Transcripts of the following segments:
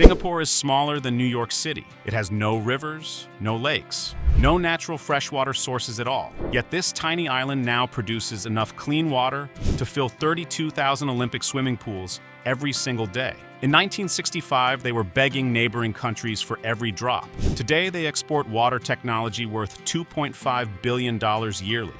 Singapore is smaller than New York City. It has no rivers, no lakes, no natural freshwater sources at all. Yet this tiny island now produces enough clean water to fill 32,000 Olympic swimming pools every single day. In 1965, they were begging neighboring countries for every drop. Today, they export water technology worth $2.5 billion yearly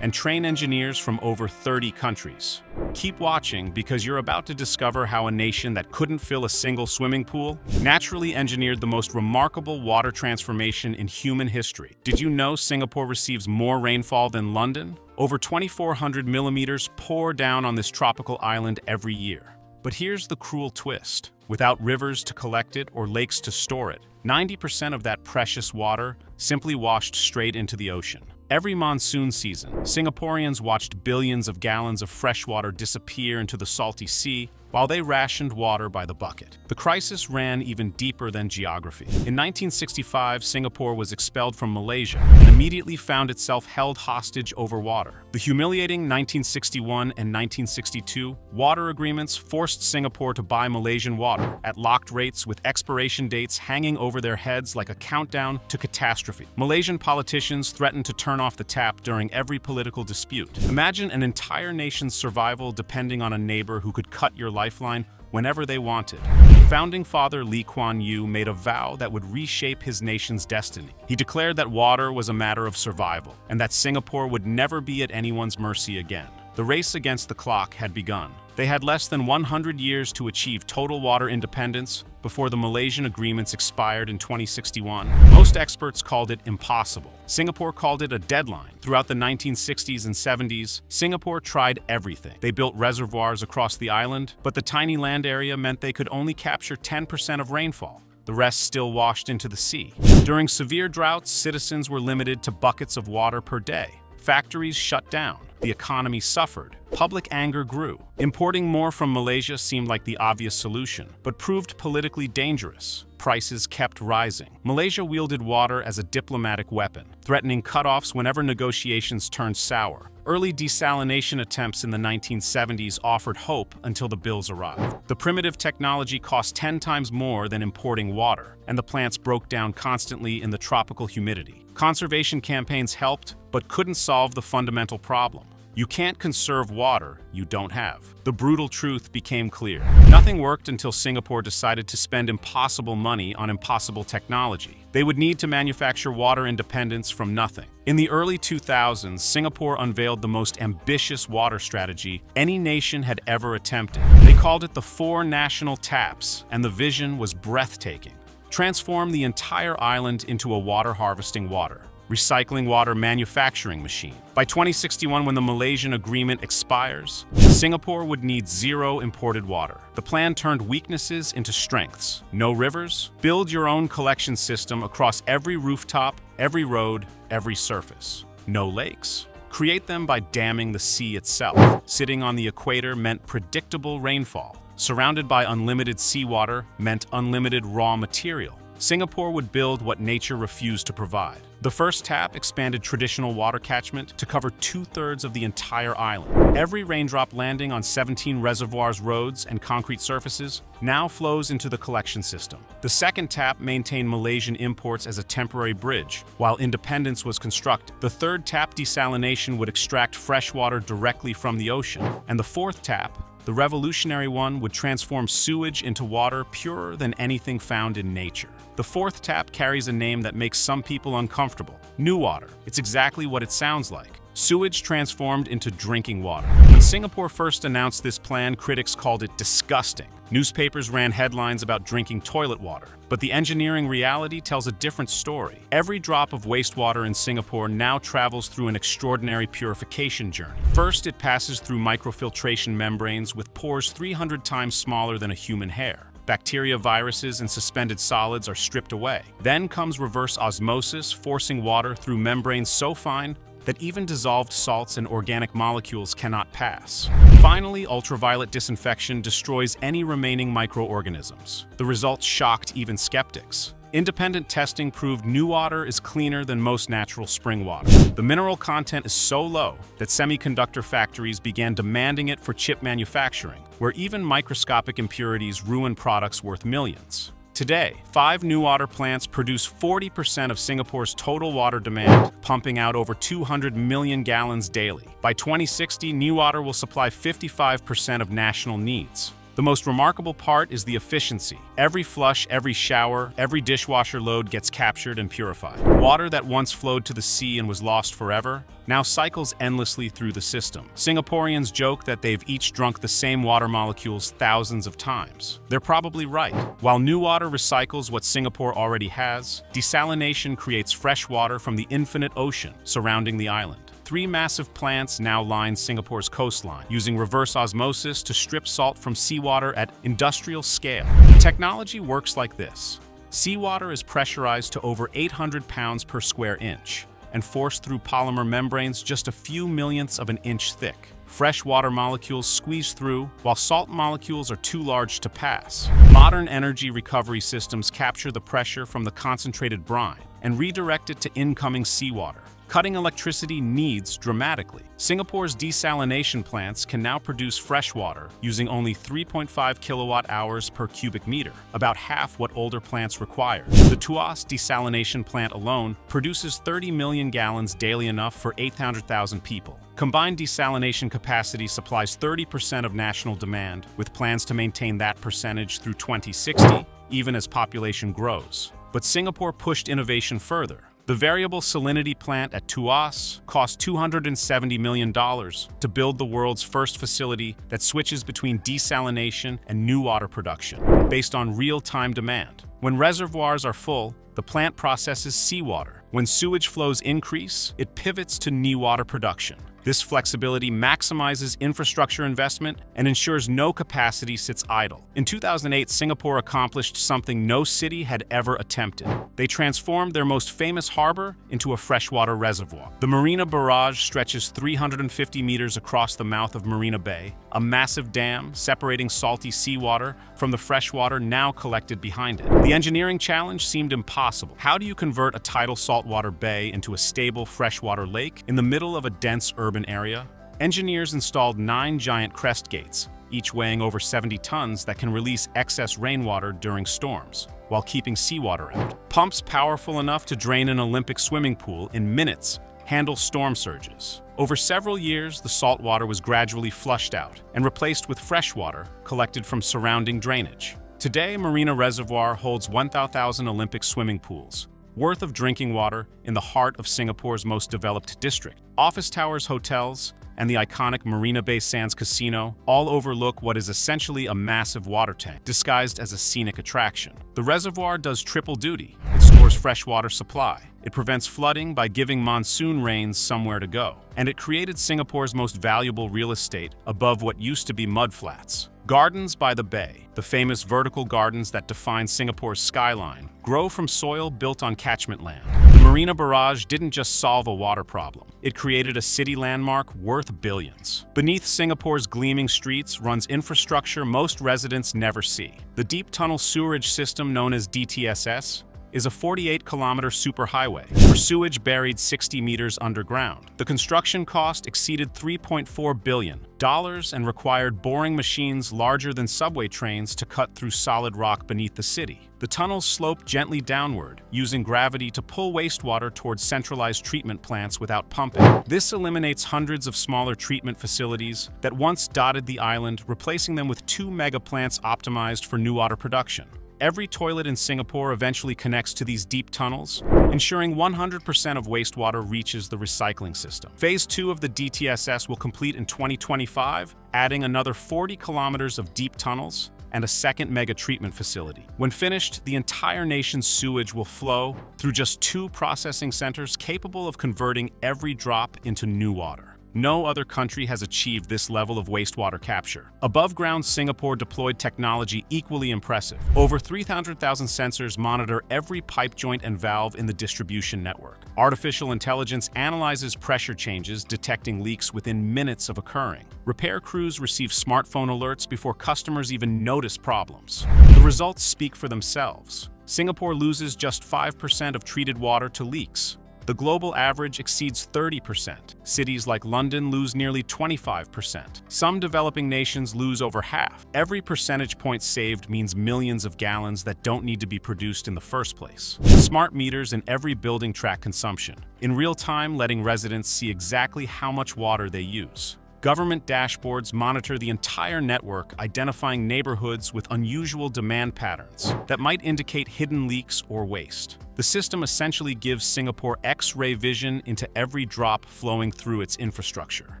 and train engineers from over 30 countries. Keep watching because you're about to discover how a nation that couldn't fill a single swimming pool naturally engineered the most remarkable water transformation in human history. Did you know Singapore receives more rainfall than London? Over 2,400 millimeters pour down on this tropical island every year. But here's the cruel twist. Without rivers to collect it or lakes to store it, 90% of that precious water simply washed straight into the ocean. Every monsoon season, Singaporeans watched billions of gallons of fresh water disappear into the salty sea while they rationed water by the bucket. The crisis ran even deeper than geography. In 1965, Singapore was expelled from Malaysia and immediately found itself held hostage over water. The humiliating 1961 and 1962 water agreements forced Singapore to buy Malaysian water at locked rates with expiration dates hanging over their heads like a countdown to catastrophe. Malaysian politicians threatened to turn off the tap during every political dispute. Imagine an entire nation's survival depending on a neighbor who could cut your life lifeline whenever they wanted. Founding father Lee Kuan Yew made a vow that would reshape his nation's destiny. He declared that water was a matter of survival and that Singapore would never be at anyone's mercy again. The race against the clock had begun. They had less than 100 years to achieve total water independence before the Malaysian agreements expired in 2061. Most experts called it impossible. Singapore called it a deadline. Throughout the 1960s and 70s, Singapore tried everything. They built reservoirs across the island, but the tiny land area meant they could only capture 10% of rainfall. The rest still washed into the sea. During severe droughts, citizens were limited to buckets of water per day. Factories shut down. The economy suffered. Public anger grew. Importing more from Malaysia seemed like the obvious solution, but proved politically dangerous. Prices kept rising. Malaysia wielded water as a diplomatic weapon, threatening cutoffs whenever negotiations turned sour. Early desalination attempts in the 1970s offered hope until the bills arrived. The primitive technology cost 10 times more than importing water, and the plants broke down constantly in the tropical humidity. Conservation campaigns helped, but couldn't solve the fundamental problem. You can't conserve water you don't have. The brutal truth became clear. Nothing worked until Singapore decided to spend impossible money on impossible technology. They would need to manufacture water independence from nothing. In the early 2000s, Singapore unveiled the most ambitious water strategy any nation had ever attempted. They called it the Four National Taps, and the vision was breathtaking. Transform the entire island into a water harvesting water recycling water manufacturing machine. By 2061, when the Malaysian agreement expires, Singapore would need zero imported water. The plan turned weaknesses into strengths. No rivers? Build your own collection system across every rooftop, every road, every surface. No lakes? Create them by damming the sea itself. Sitting on the equator meant predictable rainfall. Surrounded by unlimited seawater meant unlimited raw material. Singapore would build what nature refused to provide. The first tap expanded traditional water catchment to cover two-thirds of the entire island. Every raindrop landing on 17 reservoirs, roads, and concrete surfaces now flows into the collection system. The second tap maintained Malaysian imports as a temporary bridge, while independence was constructed. The third tap desalination would extract fresh water directly from the ocean. And the fourth tap the revolutionary one would transform sewage into water purer than anything found in nature. The fourth tap carries a name that makes some people uncomfortable. NEWater. It's exactly what it sounds like. Sewage transformed into drinking water. When Singapore first announced this plan, critics called it disgusting. Newspapers ran headlines about drinking toilet water. But the engineering reality tells a different story. Every drop of wastewater in Singapore now travels through an extraordinary purification journey. First, it passes through microfiltration membranes with pores 300 times smaller than a human hair. Bacteria, viruses, and suspended solids are stripped away. Then comes reverse osmosis, forcing water through membranes so fine that even dissolved salts and organic molecules cannot pass. Finally, ultraviolet disinfection destroys any remaining microorganisms. The results shocked even skeptics. Independent testing proved NEWater is cleaner than most natural spring water. The mineral content is so low that semiconductor factories began demanding it for chip manufacturing, where even microscopic impurities ruin products worth millions. Today, five NEWater plants produce 40% of Singapore's total water demand, pumping out over 200 million gallons daily. By 2060, NEWater will supply 55% of national needs. The most remarkable part is the efficiency. Every flush, every shower, every dishwasher load gets captured and purified. Water that once flowed to the sea and was lost forever now cycles endlessly through the system. Singaporeans joke that they've each drunk the same water molecules thousands of times. They're probably right. While NEWater recycles what Singapore already has, desalination creates fresh water from the infinite ocean surrounding the island. Three massive plants now line Singapore's coastline, using reverse osmosis to strip salt from seawater at industrial scale. The technology works like this. Seawater is pressurized to over 800 pounds per square inch and forced through polymer membranes just a few millionths of an inch thick. Fresh water molecules squeeze through, while salt molecules are too large to pass. Modern energy recovery systems capture the pressure from the concentrated brine and redirect it to incoming seawater, cutting electricity needs dramatically. Singapore's desalination plants can now produce fresh water using only 3.5 kilowatt hours per cubic meter, about half what older plants require. The Tuas desalination plant alone produces 30 million gallons daily enough for 800,000 people. Combined desalination capacity supplies 30% of national demand, with plans to maintain that percentage through 2060, even as population grows. But Singapore pushed innovation further. The variable salinity plant at Tuas cost $270 million to build the world's first facility that switches between desalination and NEWater production, based on real-time demand. When reservoirs are full, the plant processes seawater. When sewage flows increase, it pivots to NEWater production. This flexibility maximizes infrastructure investment and ensures no capacity sits idle. In 2008, Singapore accomplished something no city had ever attempted. They transformed their most famous harbor into a freshwater reservoir. The Marina Barrage stretches 350 meters across the mouth of Marina Bay, a massive dam separating salty seawater from the freshwater now collected behind it. The engineering challenge seemed impossible. How do you convert a tidal saltwater bay into a stable freshwater lake in the middle of a dense urban urban area, engineers installed nine giant crest gates, each weighing over 70 tons that can release excess rainwater during storms, while keeping seawater out. Pumps powerful enough to drain an Olympic swimming pool in minutes handle storm surges. Over several years, the salt water was gradually flushed out and replaced with fresh water collected from surrounding drainage. Today, Marina Reservoir holds 1,000 Olympic swimming pools, worth of drinking water in the heart of Singapore's most developed district. Office towers, hotels, and the iconic Marina Bay Sands Casino all overlook what is essentially a massive water tank, disguised as a scenic attraction. The reservoir does triple duty. It stores fresh water supply. It prevents flooding by giving monsoon rains somewhere to go. And it created Singapore's most valuable real estate above what used to be mudflats. Gardens by the Bay, the famous vertical gardens that define Singapore's skyline, grow from soil built on catchment land. The Marina Barrage didn't just solve a water problem. It created a city landmark worth billions. Beneath Singapore's gleaming streets runs infrastructure most residents never see. The deep tunnel sewerage system known as DTSS is a 48-kilometer superhighway, for sewage buried 60 meters underground. The construction cost exceeded $3.4 billion and required boring machines larger than subway trains to cut through solid rock beneath the city. The tunnels slope gently downward, using gravity to pull wastewater towards centralized treatment plants without pumping. This eliminates hundreds of smaller treatment facilities that once dotted the island, replacing them with two mega plants optimized for NEWater production. Every toilet in Singapore eventually connects to these deep tunnels, ensuring 100% of wastewater reaches the recycling system. Phase 2 of the DTSS will complete in 2025, adding another 40 kilometers of deep tunnels and a second mega treatment facility. When finished, the entire nation's sewage will flow through just two processing centers capable of converting every drop into NEWater. No other country has achieved this level of wastewater capture. Above ground, Singapore deployed technology equally impressive. Over 300,000 sensors monitor every pipe joint and valve in the distribution network. Artificial intelligence analyzes pressure changes, detecting leaks within minutes of occurring. Repair crews receive smartphone alerts before customers even notice problems. The results speak for themselves. Singapore loses just 5% of treated water to leaks, The global average exceeds 30%. Cities like London lose nearly 25%. Some developing nations lose over half. Every percentage point saved means millions of gallons that don't need to be produced in the first place. Smart meters in every building track consumption, in real time letting residents see exactly how much water they use. Government dashboards monitor the entire network, identifying neighborhoods with unusual demand patterns that might indicate hidden leaks or waste. The system essentially gives Singapore X-ray vision into every drop flowing through its infrastructure.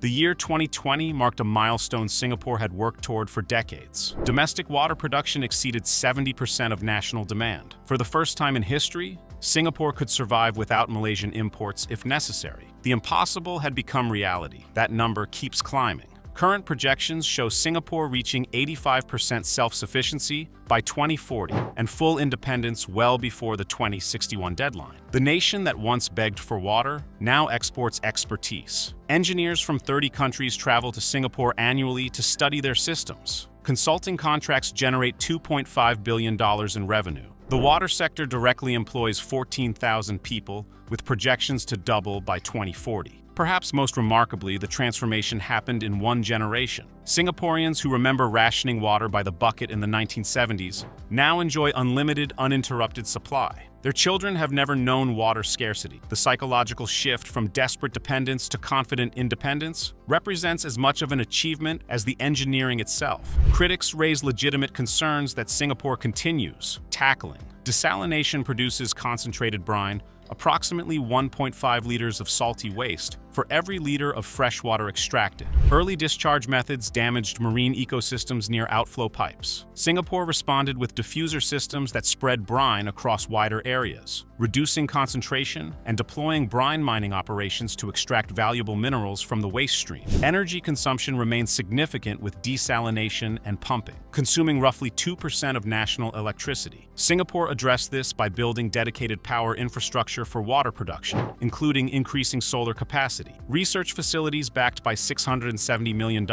The year 2020 marked a milestone Singapore had worked toward for decades. Domestic water production exceeded 70% of national demand. For the first time in history, Singapore could survive without Malaysian imports if necessary. The impossible had become reality. That number keeps climbing. Current projections show Singapore reaching 85% self-sufficiency by 2040 and full independence well before the 2061 deadline. The nation that once begged for water now exports expertise. Engineers from 30 countries travel to Singapore annually to study their systems. Consulting contracts generate $2.5 billion in revenue, the water sector directly employs 14,000 people, with projections to double by 2040. Perhaps most remarkably, the transformation happened in one generation. Singaporeans who remember rationing water by the bucket in the 1970s now enjoy unlimited, uninterrupted supply. Their children have never known water scarcity. The psychological shift from desperate dependence to confident independence represents as much of an achievement as the engineering itself. Critics raise legitimate concerns that Singapore continues tackling. Desalination produces concentrated brine, approximately 1.5 liters of salty waste for every liter of fresh water extracted. Early discharge methods damaged marine ecosystems near outflow pipes. Singapore responded with diffuser systems that spread brine across wider areas, reducing concentration and deploying brine mining operations to extract valuable minerals from the waste stream. Energy consumption remains significant with desalination and pumping, consuming roughly 2% of national electricity. Singapore addressed this by building dedicated power infrastructure for water production, including increasing solar capacity Research facilities backed by $670 million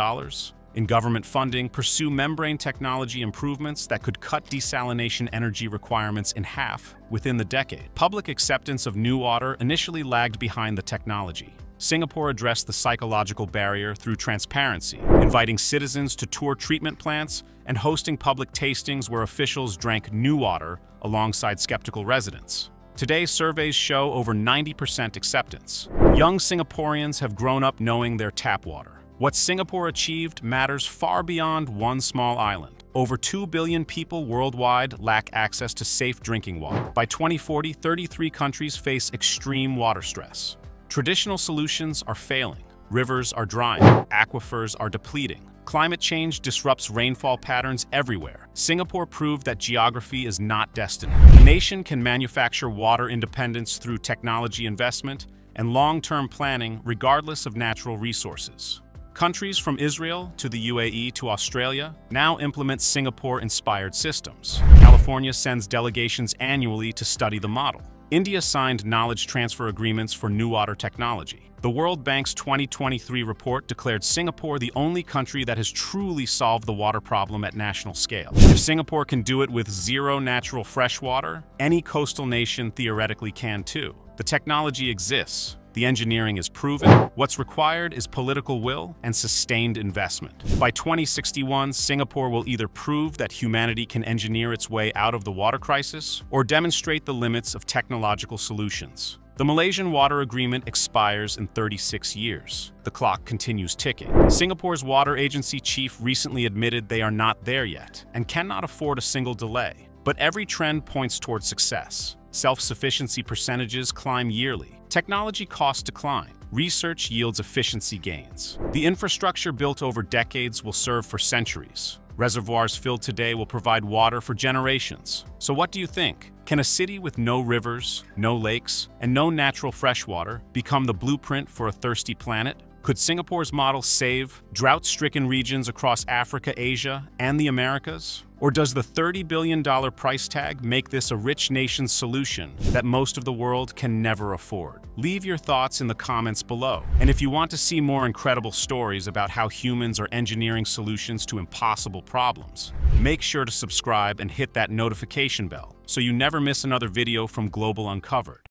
in government funding pursue membrane technology improvements that could cut desalination energy requirements in half within the decade. Public acceptance of NEWater initially lagged behind the technology. Singapore addressed the psychological barrier through transparency, inviting citizens to tour treatment plants and hosting public tastings where officials drank NEWater alongside skeptical residents. Today, surveys show over 90% acceptance. Young Singaporeans have grown up knowing their tap water. What Singapore achieved matters far beyond one small island. Over 2 billion people worldwide lack access to safe drinking water. By 2040, 33 countries face extreme water stress. Traditional solutions are failing. Rivers are drying. Aquifers are depleting. Climate change disrupts rainfall patterns everywhere. Singapore proved that geography is not destiny. The nation can manufacture water independence through technology investment and long-term planning regardless of natural resources. Countries from Israel to the UAE to Australia now implement Singapore-inspired systems. California sends delegations annually to study the model. India signed knowledge transfer agreements for NEWater technology. The World Bank's 2023 report declared Singapore the only country that has truly solved the water problem at national scale. If Singapore can do it with zero natural freshwater, any coastal nation theoretically can too. The technology exists, the engineering is proven. What's required is political will and sustained investment. By 2061, Singapore will either prove that humanity can engineer its way out of the water crisis or demonstrate the limits of technological solutions. The Malaysian Water Agreement expires in 36 years. The clock continues ticking. Singapore's water agency chief recently admitted they are not there yet and cannot afford a single delay. But every trend points toward success. Self-sufficiency percentages climb yearly. Technology costs decline. Research yields efficiency gains. The infrastructure built over decades will serve for centuries. Reservoirs filled today will provide water for generations. So what do you think? Can a city with no rivers, no lakes, and no natural freshwater become the blueprint for a thirsty planet? Could Singapore's model save drought-stricken regions across Africa, Asia, and the Americas? Or does the $30 billion price tag make this a rich nation's solution that most of the world can never afford? Leave your thoughts in the comments below. And if you want to see more incredible stories about how humans are engineering solutions to impossible problems, make sure to subscribe and hit that notification bell so you never miss another video from Global Uncovered.